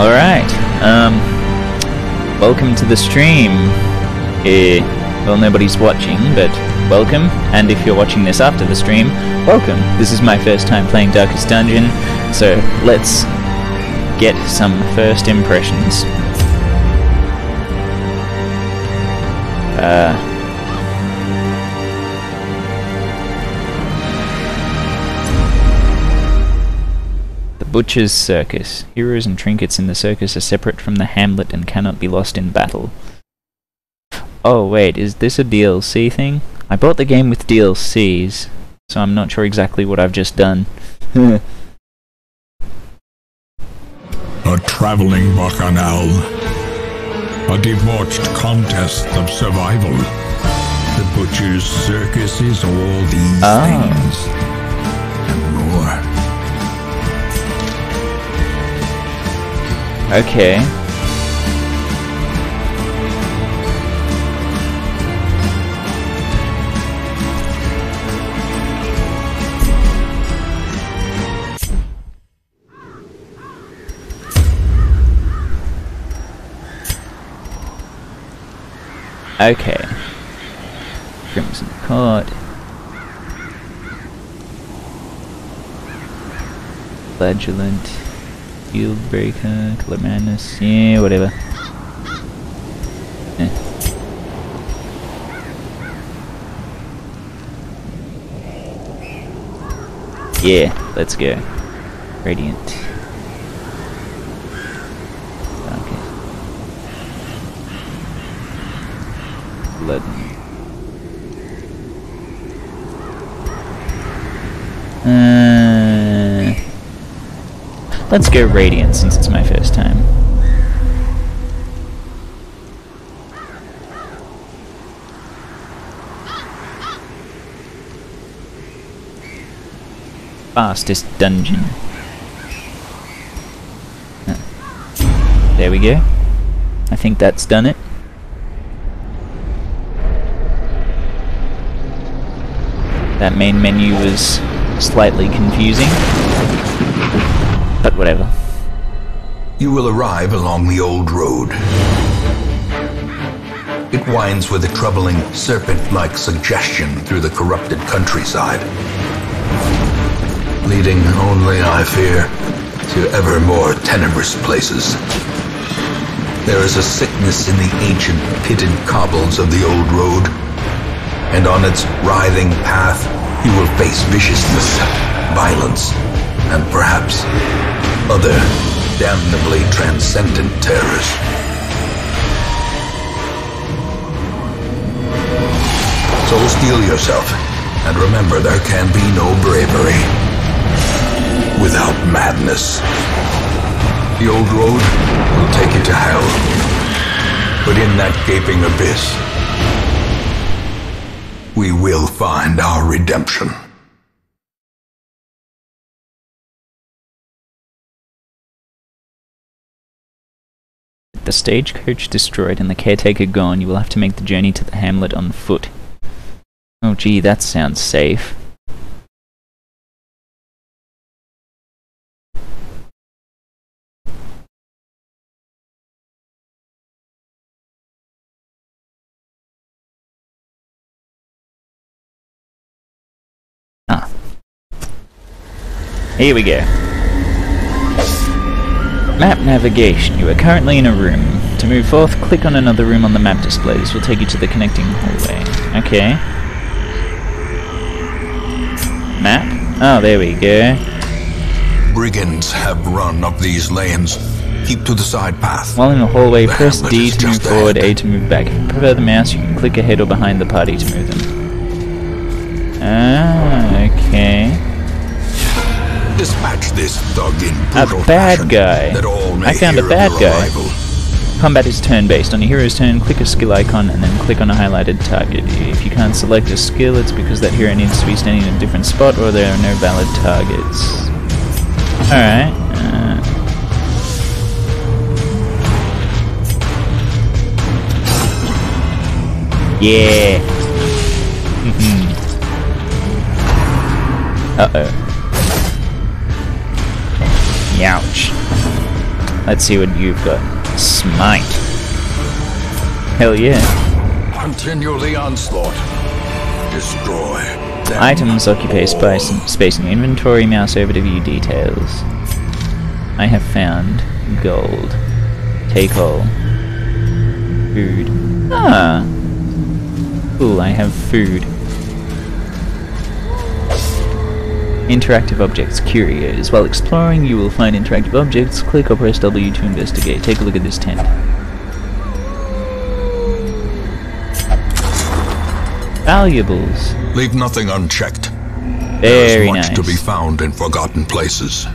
Alright, um, welcome to the stream. Eh, well, nobody's watching, but welcome. And if you're watching this after the stream, welcome. This is my first time playing Darkest Dungeon, so let's get some first impressions. Uh, Butcher's Circus. Heroes and trinkets in the circus are separate from the hamlet and cannot be lost in battle. Oh wait, is this a DLC thing? I bought the game with DLCs, so I'm not sure exactly what I've just done. A traveling bacchanal. A debauched contest of survival. The butcher's circus is all these Ah. things. Okay. Okay. Crimson Court. Flagellant. Field Breaker. Color Madness. Yeah, whatever. Yeah, let's go. Radiant. Okay. Blood. Uh, let's go Radiant since it's my first time. Fastest dungeon. There we go. I think that's done it. That main menu was slightly confusing. But whatever. You will arrive along the old road. It winds with a troubling serpent-like suggestion through the corrupted countryside. Leading only, I fear, to ever more tenebrous places. There is a sickness in the ancient pitted cobbles of the old road, and on its writhing path you will face viciousness, violence, and perhaps other damnably transcendent terrors. So steel yourself, and remember there can be no bravery without madness. The old road will take you to hell, but in that gaping abyss, we will find our redemption. The stagecoach destroyed and the caretaker gone, you will have to make the journey to the hamlet on foot. Oh gee, that sounds safe. Ah. Here we go. Map navigation. You are currently in a room. To move forth, click on another room on the map display. This will take you to the connecting hallway. Okay. Map? Oh, there we go. Brigands have run up these lanes. Keep to the side path. While in the hallway, The press D to move forward, A to move back. If you prefer the mouse, you can click ahead or behind the party to move them. Ah, okay. This thug in A bad guy. That all may I found a bad guy. arrival. Combat is turn-based. On a hero's turn, click a skill icon and then click on a highlighted target. If you can't select a skill, it's because that hero needs to be standing in a different spot or there are no valid targets. Alright. Uh, yeah. Uh-oh. Youch. Let's see what you've got. Smite. Hell yeah. Continue the onslaught. Destroy. them. Items occupy space, space in inventory. Mouse over to view details. I have found gold. Take all. Food. Ah. Cool, I have food. Interactive objects, curios. While exploring, you will find interactive objects. Click or press W to investigate. Take a look at this tent. Valuables. Leave nothing unchecked. Very There's much nice. to be found in forgotten places.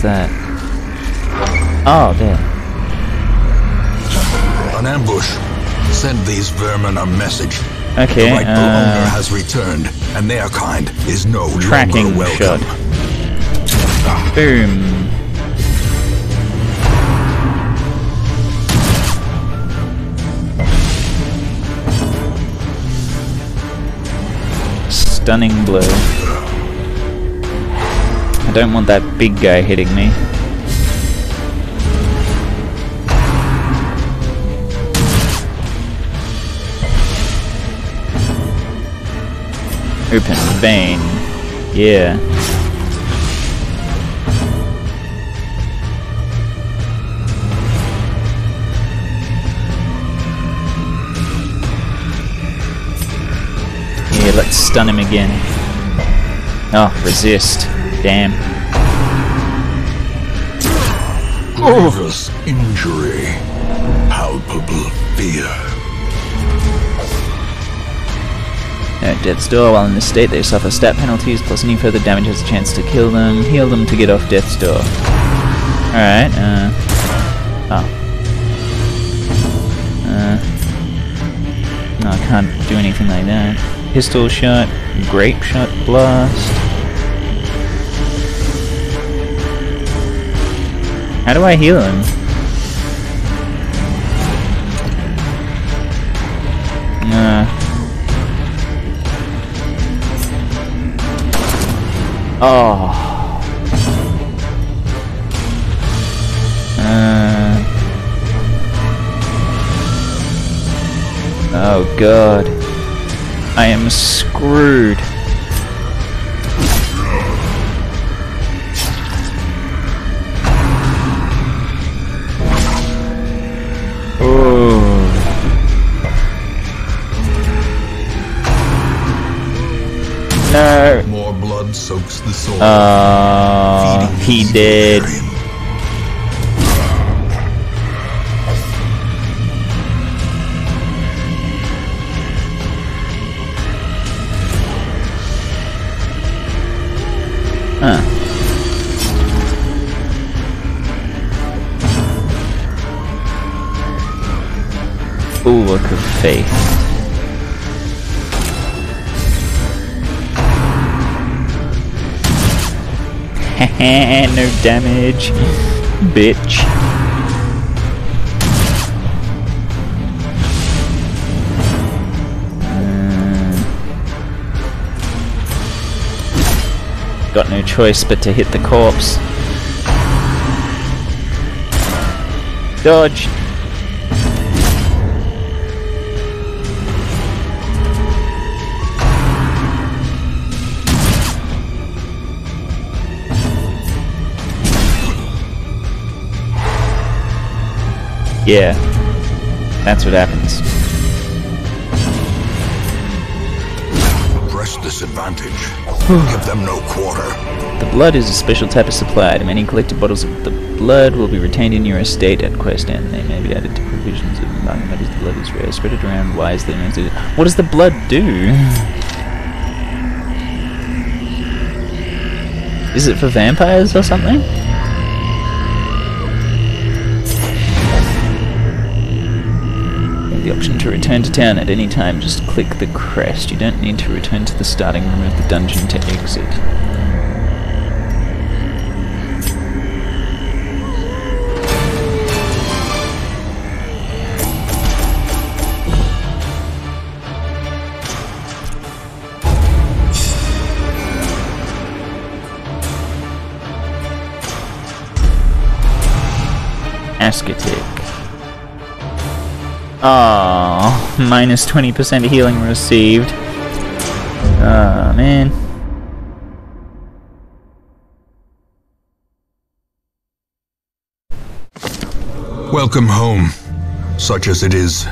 That? Oh, there. An ambush. Send these vermin a message. Okay, the rightful owner uh, has returned, and their kind is no tracking longer welcome. shot. Boom. Stunning blow. I don't want that big guy hitting me. Open vein. Yeah. Yeah, let's stun him again. Oh, resist. Damn. Grievous injury. Palpable fear. At death's door, while in this state, they suffer stat penalties, plus any further damage has a chance to kill them. Heal them to get off death's door. Alright, uh. Oh. Uh. No, I can't do anything like that. Pistol shot, grape shot, blast. How do I heal him? Nah. Oh. Uh. Oh god. I am screwed. Uh, he did. Huh. Bulwark of Faith. no damage, bitch. Uh, Got no choice but to hit the corpse. Dodge. Yeah. That's what happens. Press this advantage. Give them no quarter. The blood is a special type of supply item. Any collected bottles of the blood will be retained in your estate at quest end. They may be added to provisions of among matters. The blood is rare. Spread it around wisely. What does the blood do? Is it for vampires or something? the option to return to town at any time, just click the crest. You don't need to return to the starting room of the dungeon to exit. Asketed. Oh, minus 20% healing received. Ah, man. Welcome home, such as it is.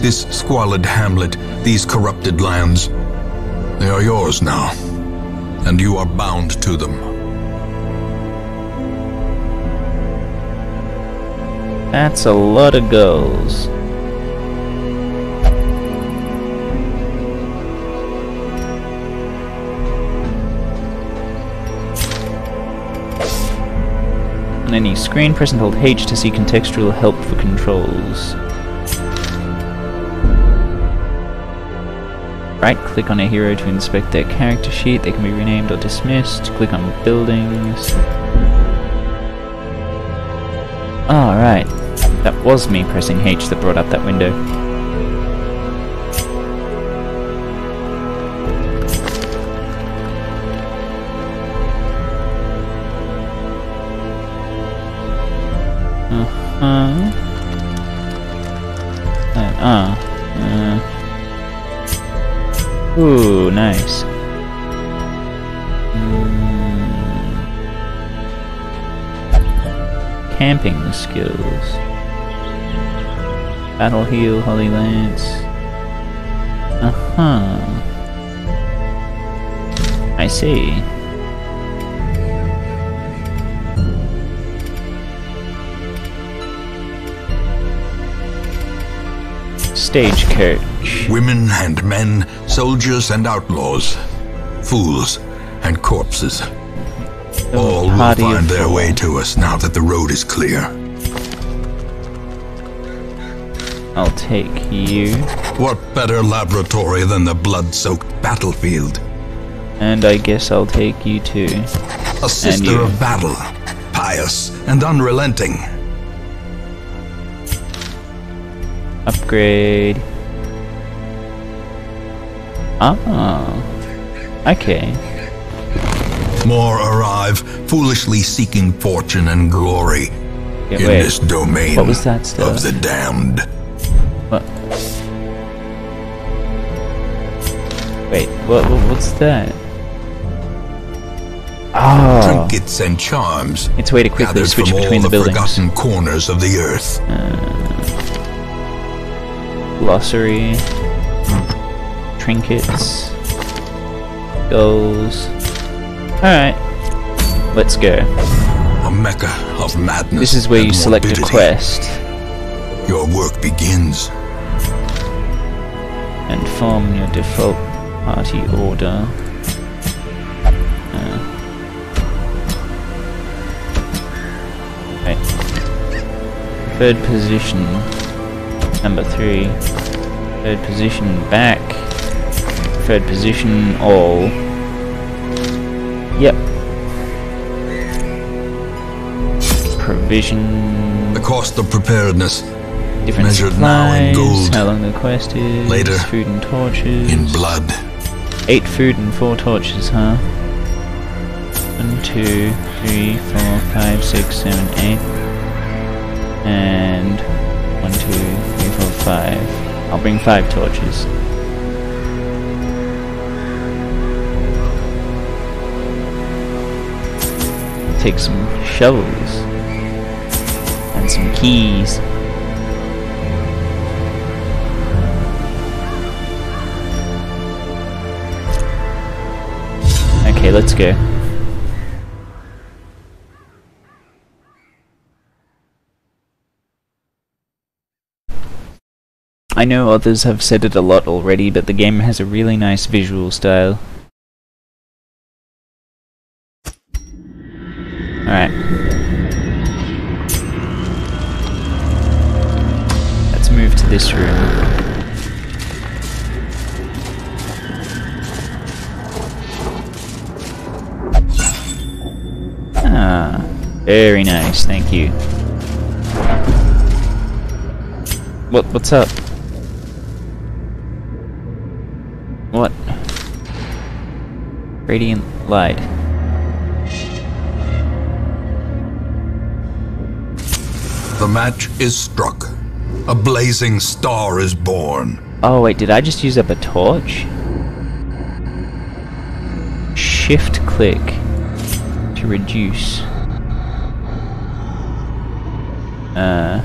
This squalid hamlet, these corrupted lands, they are yours now, and you are bound to them. That's a lot of goals. On any screen, press and hold H to see contextual help for controls. Right click on a hero to inspect their character sheet. They can be renamed or dismissed. Click on buildings. Alright. That was me pressing H that brought up that window. Camping skills. Battle heal, holy lance. Uh huh. I see. Stagecoach. Women and men, soldiers and outlaws, fools and corpses. All will find their way to us now that the road is clear. I'll take you. What better laboratory than the blood-soaked battlefield? And I guess I'll take you too. A sister of battle, pious and unrelenting. Upgrade. Ah. Okay. More arrive, foolishly seeking fortune and glory Yeah, in wait. this domain What was that stuff? of the damned. What? Wait, what, what? What's that? Oh, Trinkets and charms it's a way to quickly switch from between all the the, buildings. forgotten corners of the earth. Uh, glossary, trinkets, goals. All right, let's go. A mecca of madness. This is where you and select a quest Your work begins. and form your default party order. Uh. Right. Third position, number three. Third position, back. Third position, all. Yep. Provision. The cost of preparedness Different measured now in gold. How long the quest is. Later, Food and torches. in blood. Eight food and four torches, huh? One, two, three, four, five, six, seven, eight. And one, two, three, four, five. I'll bring five torches. Take some shovels. And some keys. Okay, let's go. I know others have said it a lot already, but the game has a really nice visual style. Alright. Let's move to this room. Ah, very nice, thank you. What, what's up? What? Radiant light. The match is struck. A blazing star is born. Oh wait, did I just use up a torch? Shift click to reduce. Uh,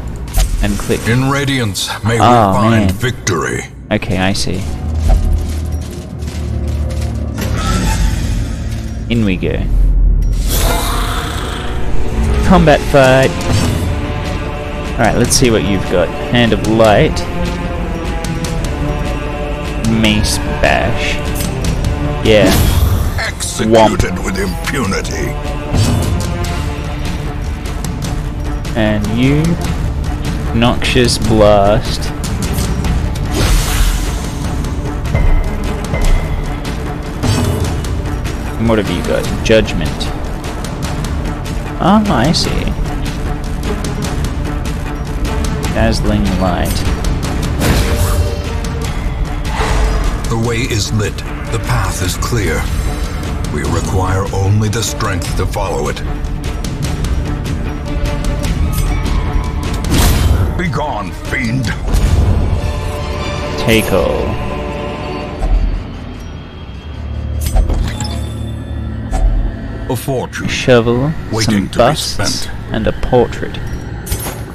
and click. In Radiance, may Oh, we find man. victory. Okay, I see. In we go. Combat fight. Alright, let's see what you've got. Hand of Light. Mace Bash. Yeah. Executed with impunity. And you. Noxious Blast. And what have you got? Judgment. Ah, I see. Dazzling Light. The way is lit. The path is clear. We require only the strength to follow it. Begone, fiend! Take all. A fortune. Shovel, Waiting some busts, and a portrait.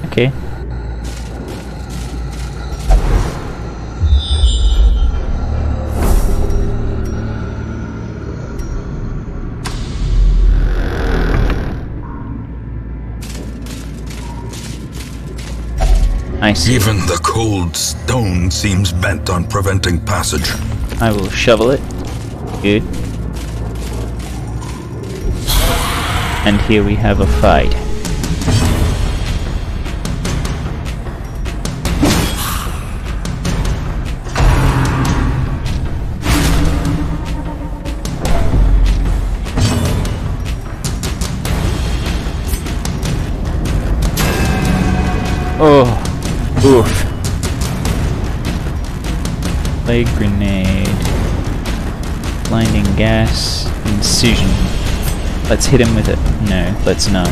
Okay. I see. Even the cold stone seems bent on preventing passage. I will shovel it. Good. And here we have a fight. Let's hit him with it. No, let's not.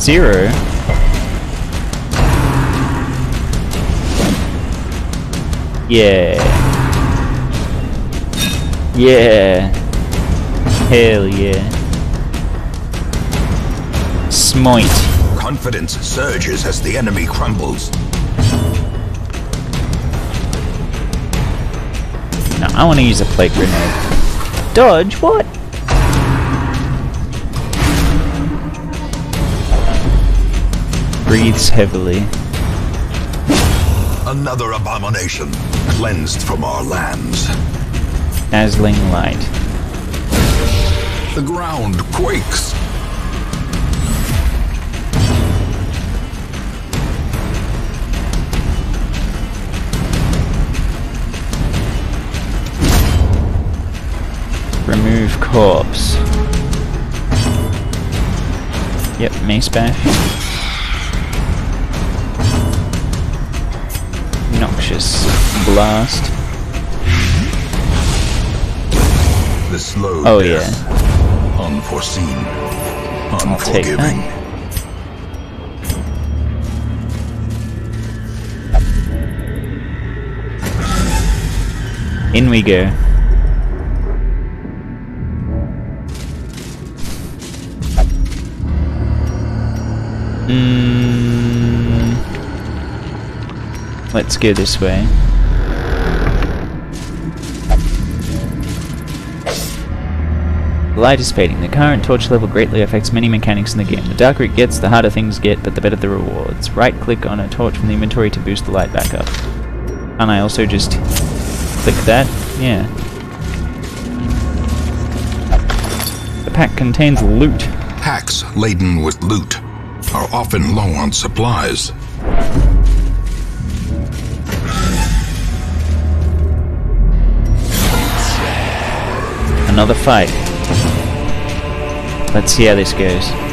Zero. Yeah. Yeah. Hell yeah. Smite. Confidence surges as the enemy crumbles. I want to use a plague grenade. Dodge? What? Breathes heavily. Another abomination, cleansed from our lands. Dazzling light. The ground quakes. Remove corpse. Yep, mace bash. Noxious blast. The slow Oh, death. Unforeseen. I'll take Unforgiving. In we go. Mm, let's go this way. The light is fading. The current torch level greatly affects many mechanics in the game. The darker it gets, the harder things get, but the better the rewards. Right click on a torch from the inventory to boost the light back up. And I also just click that? Yeah. The pack contains loot. Packs laden with loot are often low on supplies. Another fight. Let's see how this goes.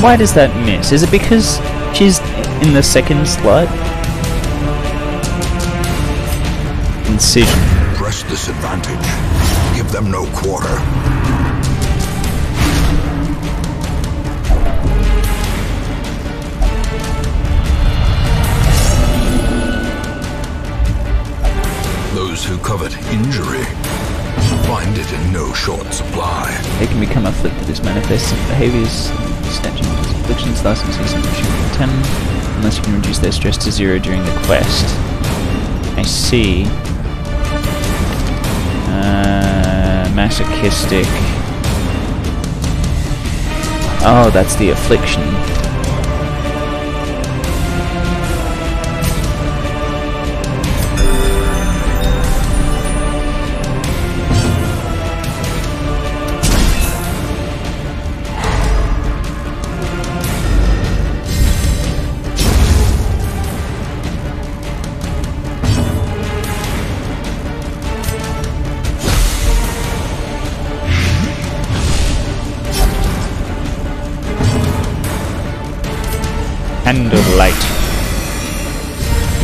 Why does that miss? Is it because she's in the second slot? Incision. Press this advantage. Give them no quarter. Those who covet injury find it in no short supply. They can become afflicted as manifested behaviors, extension afflictions, thus increasing from 10, unless you can reduce their stress to zero during the quest. I see. Uh, masochistic. Oh, that's the affliction.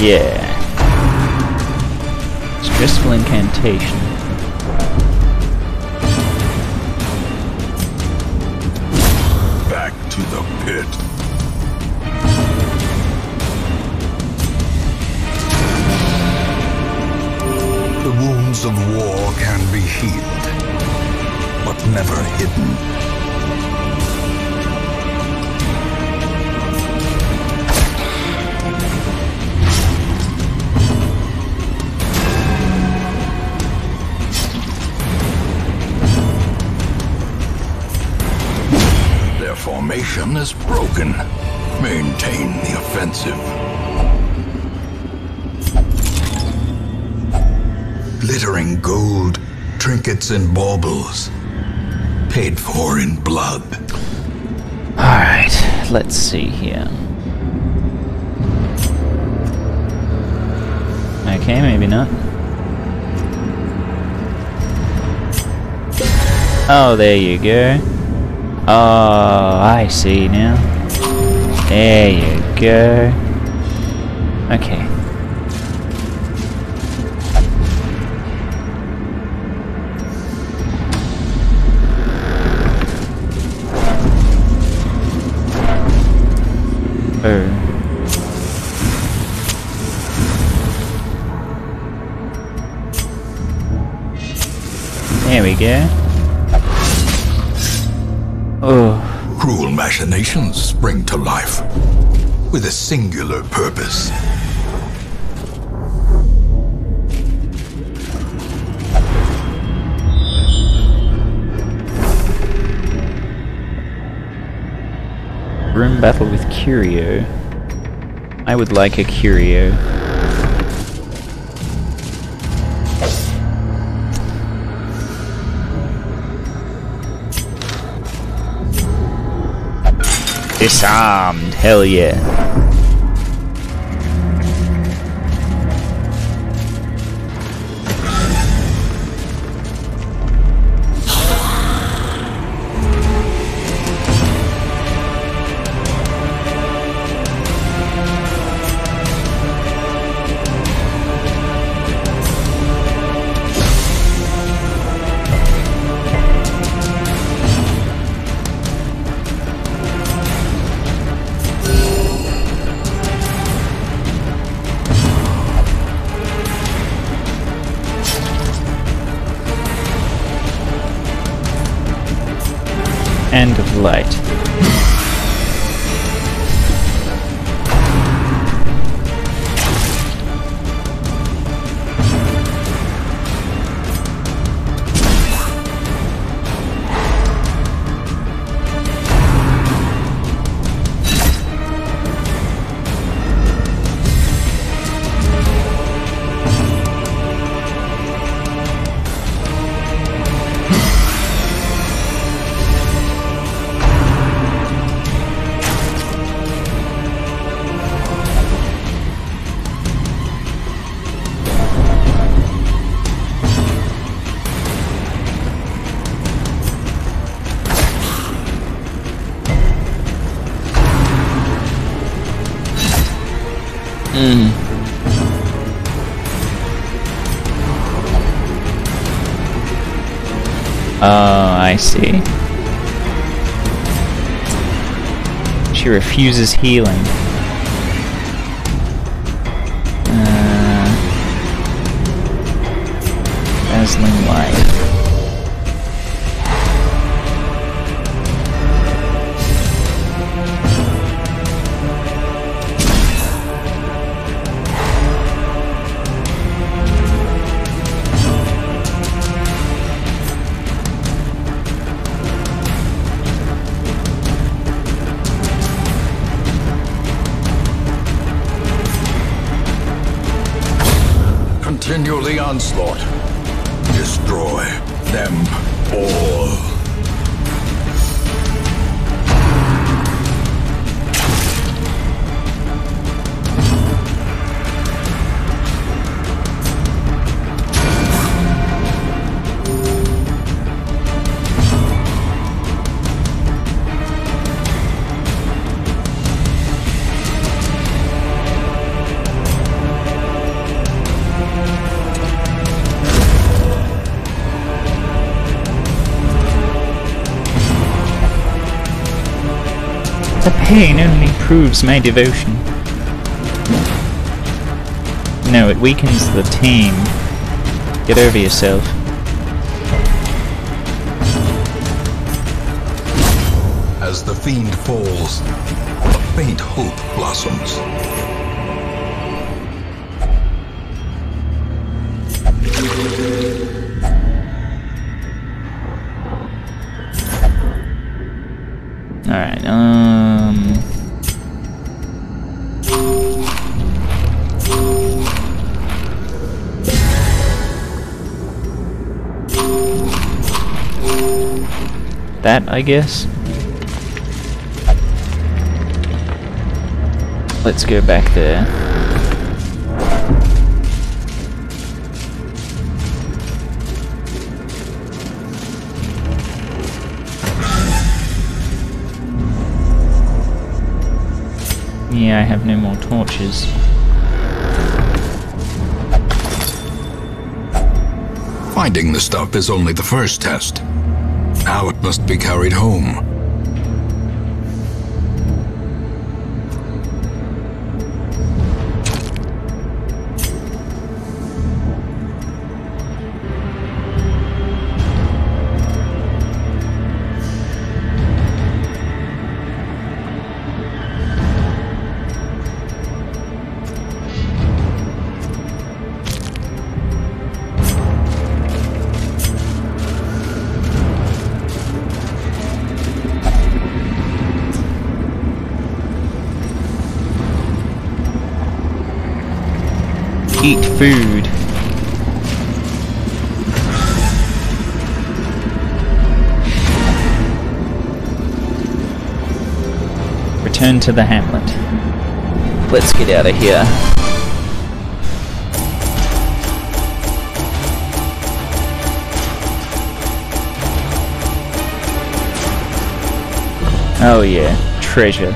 Yeah. Stressful incantation. Back to the pit. The wounds of war can be healed, but never hidden. Formation is broken. Maintain the offensive. Glittering gold, trinkets and baubles. Paid for in blood. Alright, let's see here. Okay, maybe not. Oh, there you go. Oh, I see now. There you go. Okay. Oh. There we go. Machinations spring to life with a singular purpose. room battle with Curio. I would like a Curio. Disarmed, hell yeah. End See. She refuses healing. Pain only proves my devotion. No, it weakens the team. Get over yourself. As the fiend falls, a faint hope blossoms. That, I guess? Let's go back there. Yeah, I have no more torches. Finding the stuff is only the first test. Now it must be carried home. Eat food. Return to the hamlet. Let's get out of here. Oh yeah, treasure.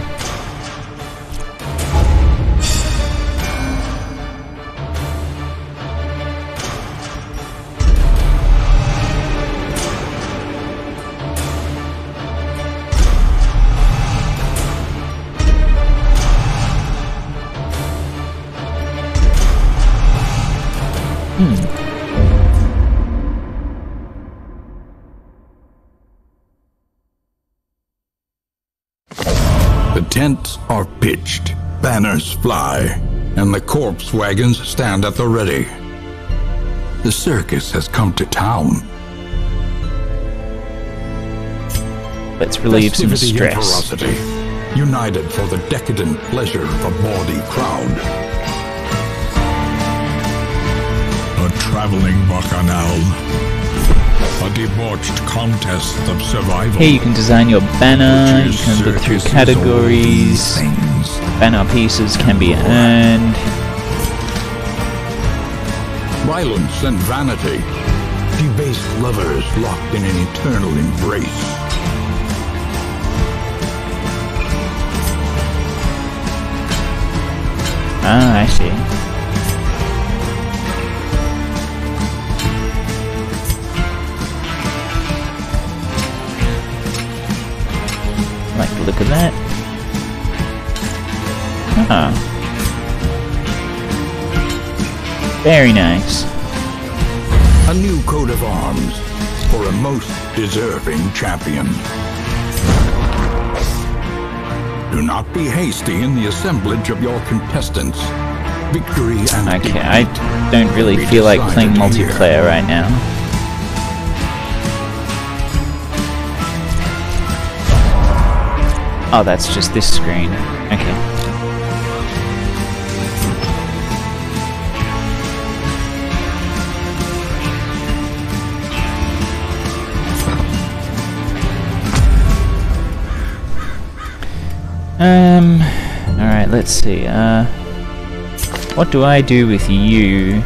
The tents are pitched, banners fly, and the corpse wagons stand at the ready. The circus has come to town. Let's relieve some Festivity and stress. ferocity, united for the decadent pleasure of a bawdy crowd. A traveling bacchanal. A debauched contest of survival. Here you can design your banner, you can look through circus is all these categories, banner pieces can be earned. Violence and vanity. Debased lovers locked in an eternal embrace. Ah, I see. like the look of that. Ah. Huh. Very nice. A new coat of arms for a most deserving champion. Do not be hasty in the assemblage of your contestants. Victory and Okay, I don't really feel like playing multiplayer right now. Oh, that's just this screen. Okay. Um, alright, let's see. Uh, what do I do with you?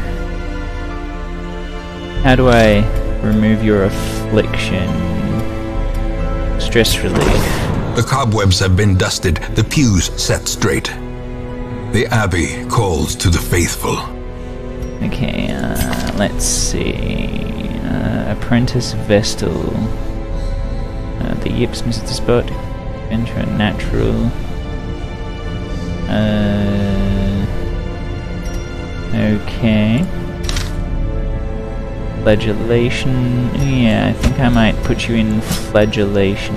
How do I remove your affliction? Stress relief. The cobwebs have been dusted, the pews set straight. The Abbey calls to the faithful. Okay, uh, let's see. Uh, apprentice Vestal. Uh, the Yips misses the spot. Enter a natural. Uh, okay. Flagellation. Yeah, I think I might put you in flagellation.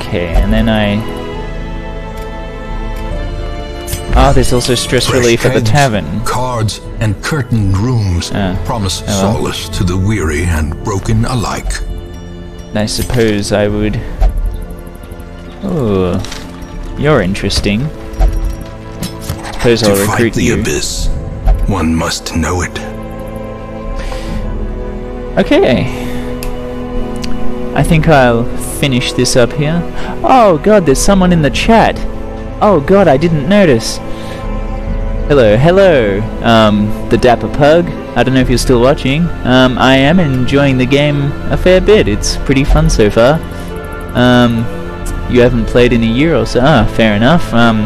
Okay, and then I... Ah, there's also stress Fresh relief at the tavern. Cards and curtained rooms ah. promise oh solace to the weary and broken alike. I suppose I would... Oh, you're interesting. Suppose to I'll recruit fight the you. abyss, one must know it. Okay. I think I'll finish this up here. Oh god, there's someone in the chat. Oh god, I didn't notice. Hello, hello, um, the Dapper Pug. I don't know if you're still watching. Um, I am enjoying the game a fair bit. It's pretty fun so far. Um, you haven't played in a year or so. Ah, fair enough. Um,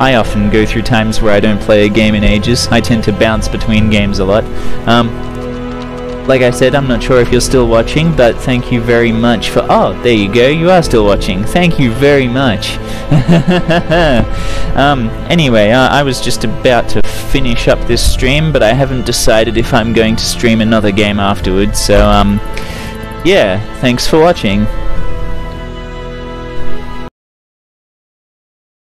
I often go through times where I don't play a game in ages. I tend to bounce between games a lot. Um, like I said, I'm not sure if you're still watching, but thank you very much for... Oh, there you go, you are still watching. Thank you very much. um, anyway, uh, I was just about to finish up this stream, but I haven't decided if I'm going to stream another game afterwards, so, um, yeah, thanks for watching.